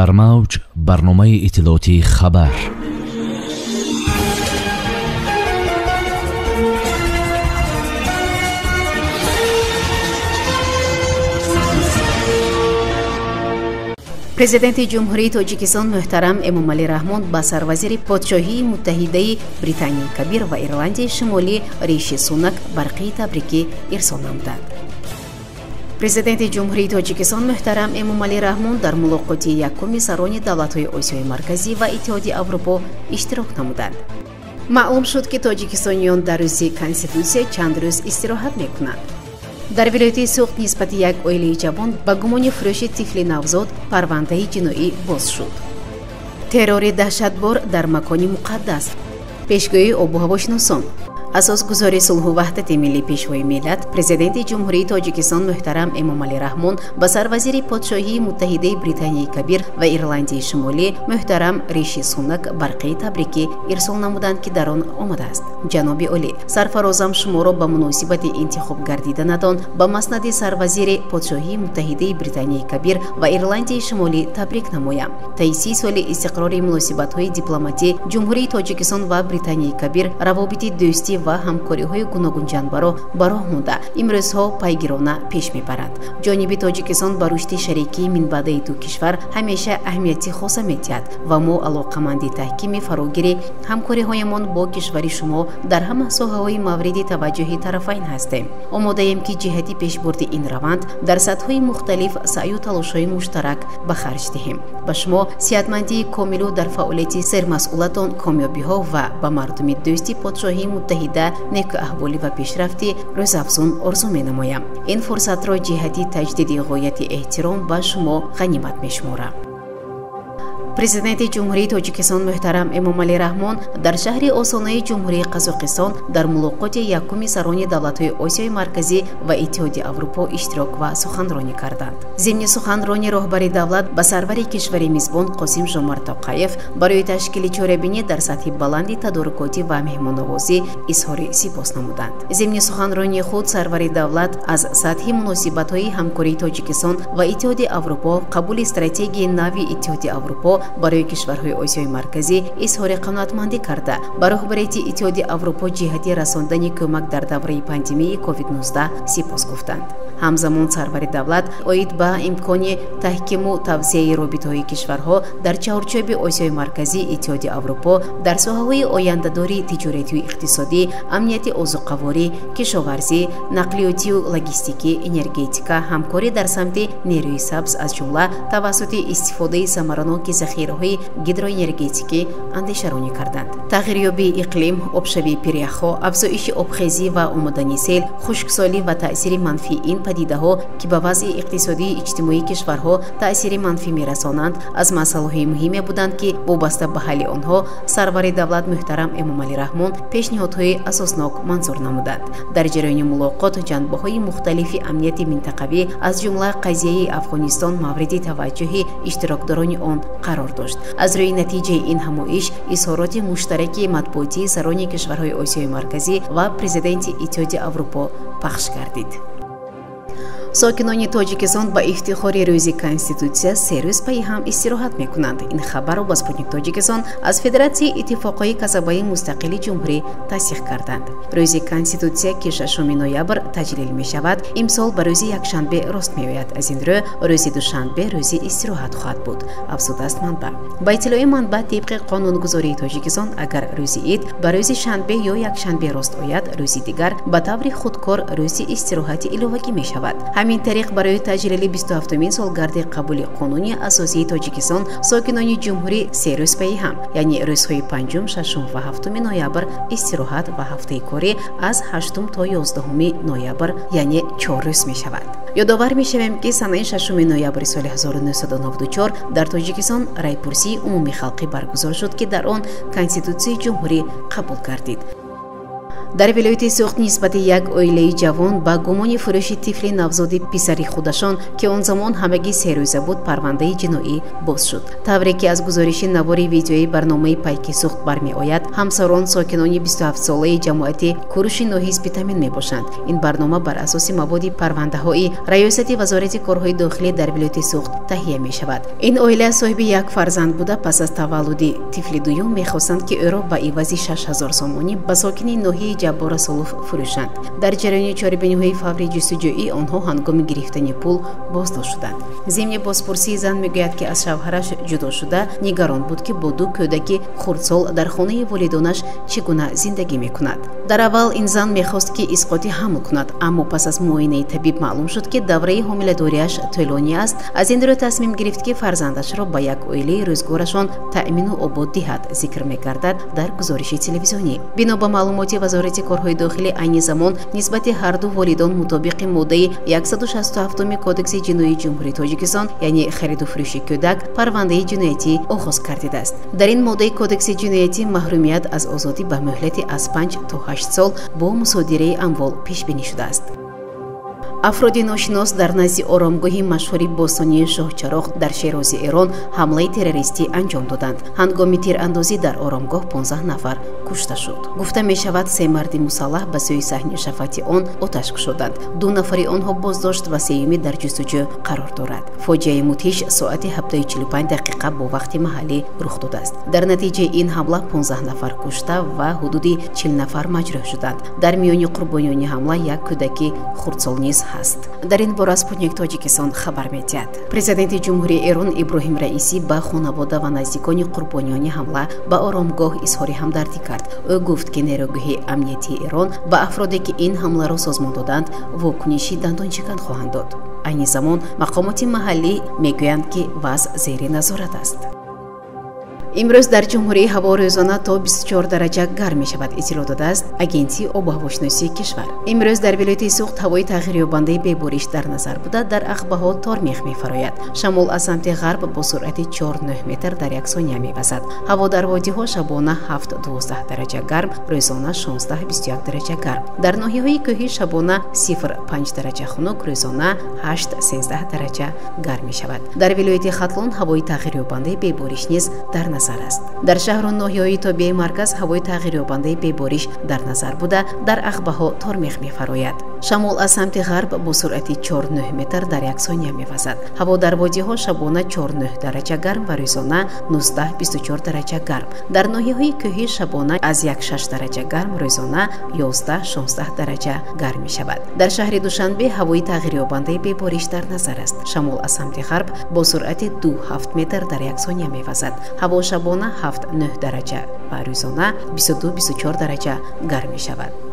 дар мавҷ барномаи иттилоотии хабар. Президенти ҷумҳурии тоҷикистон муҳтарам эмомалӣ раҳмон ба сарвазири подшоҳии муттаҳидаи британияи кабир ва ирландияи шимолӣ риши сунак барқии табрикӣ ирсол намуданд президенти ҷумҳурии тоҷикистон муҳтарам эмомалӣ раҳмон дар мулоқоти якуми сарони давлатҳои осиёи марказӣ ва иттиҳоди аврупо иштирок намуданд. Маълум шуд ки тоҷикистониён дар рӯзи конститутсия чанд рӯз истироҳат мекунанд дар вилояти суғд нисбати як оилаи ҷавон ба гумони фурӯши тифли навзод парвандаи ҷиноӣ боз шуд. Террори даҳшатбор дар макони муқаддас. Пешгоҳии обу ҳавошиносон асосгузори сулҳу ваҳдати миллӣ пешвои миллат президенти ҷумҳурии тоҷикистон муҳтарам эмомалӣ раҳмон ба сарвазири подшоҳии муттаҳидаи британияи кабир ва ирландияи шимолӣ муҳтарам риши сунак барқии табрикӣ ирсол намуданд ки дар он омадааст. Ҷаноби олӣ сарфарозам шуморо ба муносибати интихоб гардиданатон ба маснади сарвазири подшоҳии муттаҳидаи британияи кабир ва ирландияи шимолӣ табрик намоям. Таи си соли истиқрори муносибатҳои дипломатӣ ҷумҳурии тоҷикистон ва британияи кабир равобити дӯстӣ ва ҳамкориҳои гуногунҷанбаро ба роҳ монда. Имрӯзҳо пайгирона пеш мебарад ҷониби тоҷикистон ба рушди шарикии минбаъдаи ду кишвар ҳамеша аҳамияти хоса медиҳад ва мо алоқаманди таҳкими фарогирӣ ҳамкориҳоямон бо кишвари шумо дар ҳама соҳаҳои мавриди таваҷҷӯҳи тарафайн ҳастем. Омодаем ки ҷиҳати пешбурди ин раванд дар сатҳҳои мухталиф саъю талошҳои муштарак ба харҷ диҳем. Ба шумо сиҳатмандии комилу дар фаъолияти сермасъулатон комёбиҳо ва ба мардуми дӯсти подшоҳии муттаҳид дида некуаҳволӣ ва пешрафти рӯзафзун орзу менамоям. Ин фурсатро ҷиҳати таҷдиди ғояти эҳтиром ба шумо ғанимат мешуморам президенти ҷумҳурии тоҷикистон муҳтарам эмомалӣ раҳмон дар шаҳри осонаи ҷумҳурии қазоқистон дар мулоқоти якуми сарони давлатҳои осиёи марказӣ ва иттиҳоди аврупо иштирок ва суханронӣ карданд. Зимни суханрони роҳбари давлат ба сарвари кишвари мизбон қосим жомар тоқаев барои ташкили чорабинӣ дар сатҳи баланди тадорукотӣ ва меҳмоннавозӣ изҳори сипос намуданд. Зимни суханронии худ сарвари давлат аз сатҳи муносибатҳои ҳамкории тоҷикистон ва иттиҳоди аврупо қабули стратегияи нави иттиҳоди аврупо барои кишварҳои осиёи марказӣ изҳори қаноатмандӣ карда. Ба роҳбарияти иттиҳоди аврупо ҷиҳати расондани кӯмак дар давраи пандемияи covid-19 сипос гуфтанд ҳамзамон сарвари давлат оид ба имкони таҳкиму тавсеяи робитаҳои кишварҳо дар чаҳорчӯби осиёи марказӣ иттиҳоди аврупо дар соҳаҳои ояндадорӣ тиҷоратию иқтисодӣ амнияти озуқаворӣ кишоварзӣ нақлиётию логистикӣ энергетика ҳамкорӣ дар самти нерӯи сабз аз ҷумла тавассути истифодаи самараноки захираҳои гидроэнергетикӣ андешаронӣ карданд. Тағйирёбии иқлим обшавии пиряхҳо афзоиши обхезӣ ва омадани сел хушксолӣ ва таъсири манфии ин падидаҳо ки ба вазъи иқтисодии иҷтимоии кишварҳо таъсири манфӣ мерасонанд аз масъалаҳои муҳиме буданд ки вобаста ба ҳалли онҳо сарвари давлат муҳтарам эмомалӣ раҳмон пешниҳодҳои асоснок манзур намуданд. Дар ҷараёни мулоқот ҷанбаҳои мухталифи амнияти минтақавӣ аз ҷумла қазияи афғонистон мавриди таваҷҷӯҳи иштирокдорони он қарор дошт. Аз рӯи натиҷаи ин ҳамоиш изҳороти муштараки матбуотии сарони кишварҳои осиёи марказӣ ва президенти иттиҳоди аврупо пахш гардид сокинони тоҷикистон ба ифтихори рӯзи конститутсия се рӯз пайи ҳам истироҳат мекунанд ин хабарро ба спутник тоҷикистон аз федератсияи иттифоқҳои касабаи мустақили ҷумҳурӣ тасдиқ карданд. Рӯзи конститутсия ки шашуми ноябр таҷлил мешавад. Имсол ба рӯзи якшанбе рост меояд. Аз ин рӯ рӯзи душанбе рӯзи истироҳат хоҳад буд. Афзудааст манба ба иттилои манба тибқи қонунгузории тоҷикистон агар рӯзи ид ба рӯзи шанбе ё якшанбе рост ояд рӯзи дигар ба таври худкор рӯзи истироҳати иловагӣ мешавад ҳамин тариқ барои таҷлили 27умин солгарди қабули қонуни асосии тоҷикистон сокинони ҷумҳурӣ се рӯз паиҳам яъне рӯзҳои панҷум шашум ва ҳафтуми ноябр истироҳат ва ҳафтаи корӣ аз ҳаштум то ёздаҳуми ноябр яъне чор рӯз мешавад. Ёдовар мешавем ки санаи шашуми ноябри соли 1994 дар тоҷикистон райпурсии умумии халқӣ баргузор шуд ки дар он конститутсияи ҷумҳурӣ қабул гардид дар вилояти суғд нисбати як оилаи ҷавон ба гумони фурӯши тифли навзоди писари худашон ки он замон ҳамагӣ серӯза буд парвандаи ҷиноӣ боз шуд. Тавре ки аз гузориши навори видеои барномаи пайки суғд бармеояд ҳамсарон сокинони 27солаи ҷамоати куруши ноҳизби тамин мебошанд. Ин барнома бар асоси маводи парвандаҳои раёсати вазорати корҳои дохилӣ дар вилояти суғд таҳия мешавад. Ин оила соҳиби як фарзанд буда пас аз таваллуди тифли дуюм мехостанд ки ӯро ба ивази 6 сомонӣ ба сокини ноҳияи ҷаббора солуф фурӯшанд. Дар ҷараёни чорабиниҳои фаври ҷустуҷӯӣ онҳо ҳангоми гирифтани пул боздошт шуданд. Зимни бозпурсии зан мегӯяд ки аз шавҳараш ҷудо шуда нигарон буд ки бо ду кӯдаки хурдсол дар хонаи волидонаш чӣ гуна зиндагӣ мекунад. Дар аввал ин зан мехост ки исқоти ҳамл кунад аммо пас аз муоинаи табиб маълум шуд ки давраи ҳомиладориаш тӯлонӣ аст. Аз ин рӯ тасмим гирифт ки фарзандашро ба як оилаи рӯзгорашон таъмину обод диҳад зикр мегардад дар гузориши телевизионӣ. Бино ба маълумоти вазорати корҳои дохилӣ айни замон нисбати ҳарду волидон мутобиқи моддаи 167 кодекси ҷиноии ҷумҳурии тоҷикистон яъне хариду фурӯши кӯдак парвандаи ҷиноятӣ оғоз гардидааст дар ин моддаи кодекси ҷиноятӣ маҳрумият аз озодӣ ба муҳлати аз 5 то 8 сол бо мусодираи амвол пешбинӣ шудааст афроди ношинос дар назди оромгоҳи машҳури бостонии шоҳчароғ дар шерози эрон ҳамлаи террористӣ анҷом доданд. Ҳангоми тирандозӣ дар оромгоҳ 15 нафар кушта шуд. Гуфта мешавад се марди мусаллаҳ ба сӯи саҳни шафати он оташ кушоданд ду нафари онҳо боздошт ва сеюми дар ҷустуҷӯ қарор дорад. Фоҷиаи мудҳиш соати 745 дақиқа бо вақти маҳаллӣ рух додааст. Дар натиҷаи ин ҳамла 15 нафар кушта ва ҳудуди 40 нафар маҷрӯҳ шуданд. Дар миёни қурбониёни ҳамла як кӯдаки хурдсол низ ҳаст. Дар ин бора спутник тоҷикистон хабар медиҳад президенти ҷумҳурии эрон иброҳим раисӣ ба хонавода ва наздикони қурбониёни ҳамла ба оромгоҳ изҳори ҳамдардӣ кард. Ӯ гуфт ки нерӯгӯҳи амниятии эрон ба афроде ки ин ҳамларо созмон доданд вокуниши дандончикан хоҳанд дод. Айни замон мақомоти маҳаллӣ мегӯянд ки вазъ зери назорат аст имрӯз дар ҷумҳурии ҳаво рӯзона то 24 дараҷа гарм мешавад иттилоъ додааст агентии обу ҳавошиносии кишвар. Имрӯз дар вилояти суғд ҳавои тағйирёбандаи бебориш дар назар буда дар ақбаҳо тормех мефарояд. Шамол аз самти ғарб бо суръати 49 метр дар як сония мевазад. Ҳаво дар водиҳо шабона 712 дараҷа гарм рӯзона 1621 дараҷа гарм. Дар ноҳияҳои кӯҳӣ шабона 05 дараҷа хунук рӯзона 813 дараҷа гарм мешавад. Дар вилояти хатлон ҳавои тағйирёбандаи бебориш низ дар назар аст. Дар шаҳру ноҳияҳои тобиаи марказ ҳавои тағйирёбандаи бебориш дар назар буда дар ақбаҳо тормех мефарояд шамол аз самти ғарб бо суръати 49 метр дар як сония мевазад. Ҳаво дар водиҳо шабона 49 дараҷа гарм ва рӯзона 1924 дараҷа гарм. Дар ноҳияҳои кӯҳӣ шабона аз 16 дараҷа гарм рӯзона 1116 дараҷа гарм мешавад. Дар шаҳри душанбе ҳавои тағйирёбандаи бебориш дар назар аст. Шамол аз самти ғарб бо суръати 27 метр дар як сония мевазад. Ҳаво шабона 79 дараҷа ва рӯзона 2224 дараҷа гарм мешавад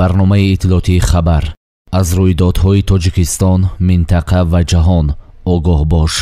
барномаи иттилоотии хабар аз рӯйдодҳои тоҷикистон минтақа ва ҷаҳон огоҳ бош